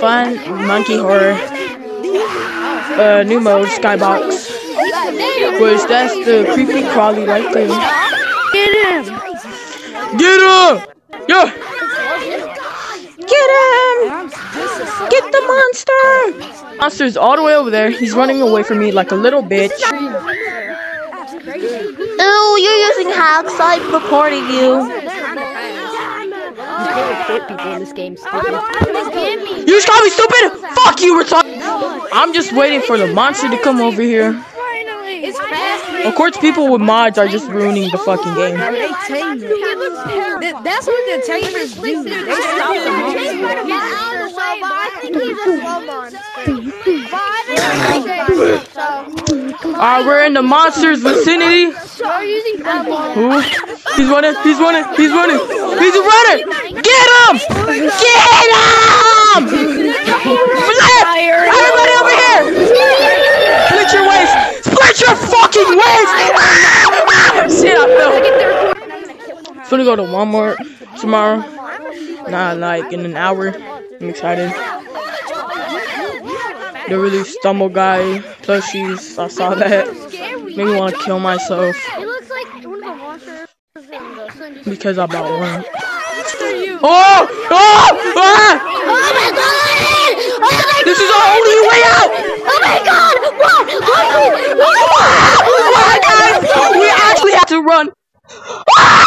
Fun monkey horror. Uh, new mode, skybox. Which that's the creepy crawly right there. Get him! Get him! Yeah! Get him! Get the monster! Monster's all the way over there. He's running away from me like a little bitch. Ew, you're using hacks. I'm reporting you. You can't oh hit people in this game, oh stupid. You just call me stupid? Fuck you, retarded! I'm just waiting for the monster to come over here. Of course, people with mods are just ruining the fucking game. They tame it. Th- That's what the tamers do. They stop the monster. Alright, ah, we're in the monster's vicinity. Who? He's running, he's running, he's running, he's a runner. Get him! Get him! Everybody over here! Split your waist! Split your fucking waist! I fell. I'm gonna go to Walmart tomorrow. Nah, like in an hour. I'm excited. The really Stumble Guy plushies. I saw that. Made me want to kill myself It looks like one of the monsters in the Sunday. Because I bought one. Oh! Oh! Ah! Oh my god! Oh my This is our only way out! Oh my god! What? Oh my god! We actually have to run. Ah!